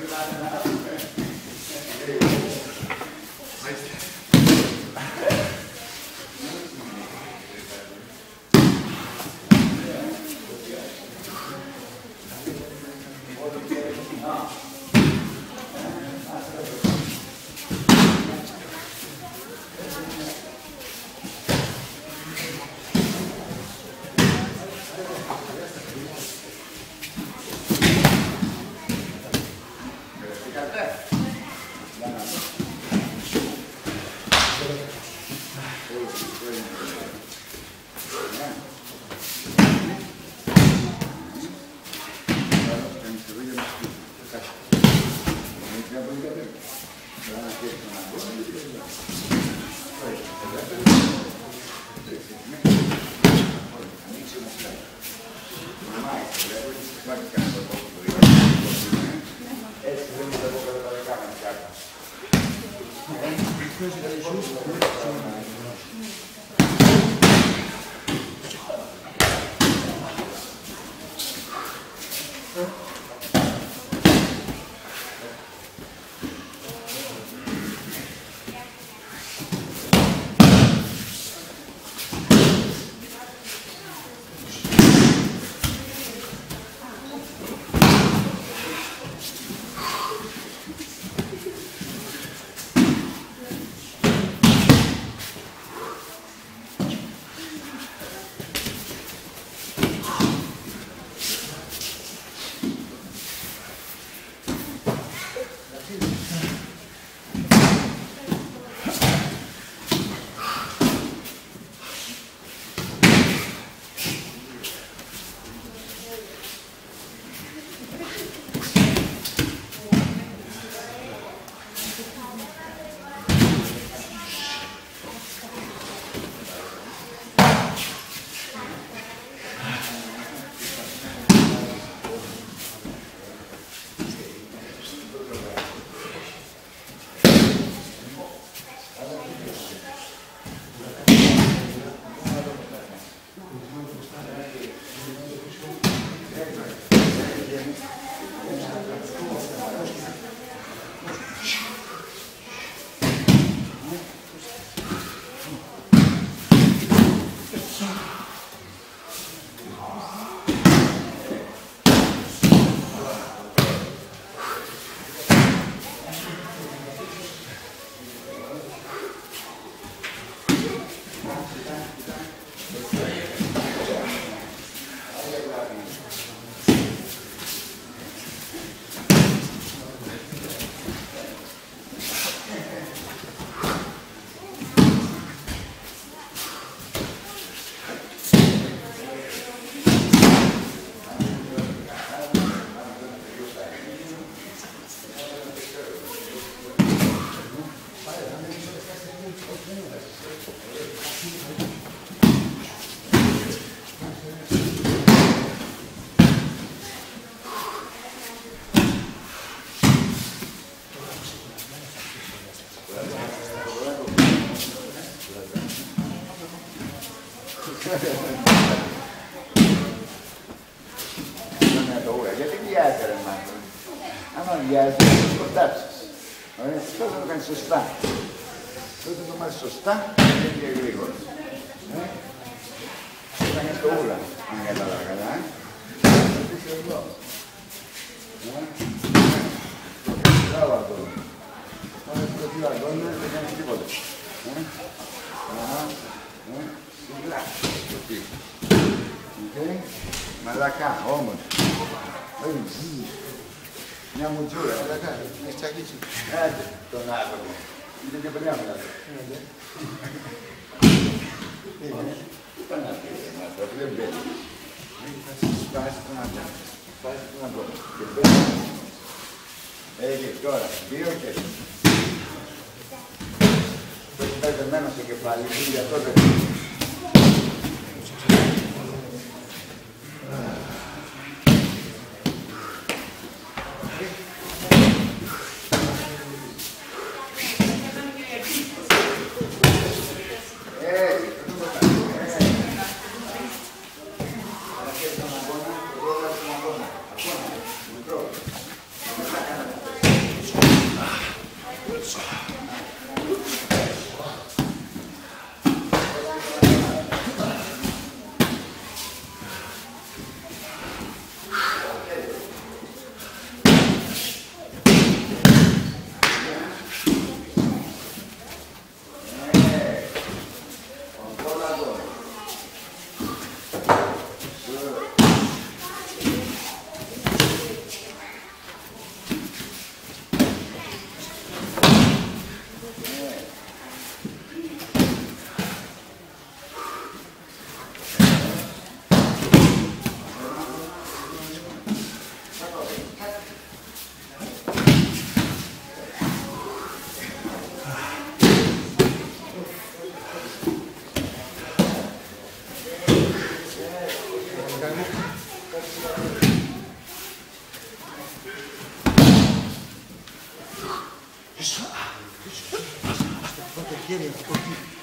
Obrigado. Non è paura, γιατί βιάζει ρε μάθω. Άμα βιάζει, θα το σκοτάψεις. Ωραία, αυτό θα το κάνεις σωστά. Τότε το μάθεις σωστά και και γρήγορα. Ε; Το κάνεις το ούλα, αν κατάλαβα καλά. ε. Θα πεις εδώ. Ε; Το κάνεις μπράβο αυτό. Πάμε στο πιο αγώνα, δεν κάνεις τίποτα. Mas lá cá, ó, mano. Oi, minha mudura, olha cá, neste aqui. É, tô na água, mano. Entendeu pra minha mulher? Entendeu? Tá na frente, mas tá bebendo. Faz com a dama. Faz com a dama. Bebendo. É, Vitória, viu, querido? Pega menos que para a vida toda. 回も。よいしょ。よいしょ。